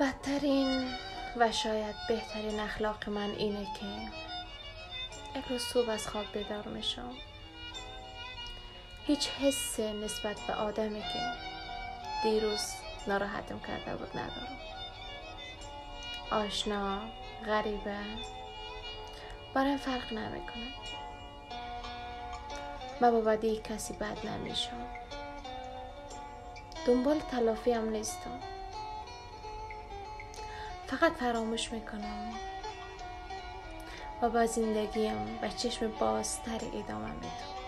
بدترین و شاید بهترین اخلاق من اینه که یک روز صبح از خواب بیدار میشم. هیچ حس نسبت به آدمی که دیروز ناراحتم کرده بود ندارم. آشنا غریبه برایم فرق نمی‌کنه. من با بدی کسی بد نمیشم. دنبال تلافی هم نیستم. فقط فراموش می‌کنم. و با زندگیم به چشم بازتر ادامه میدم.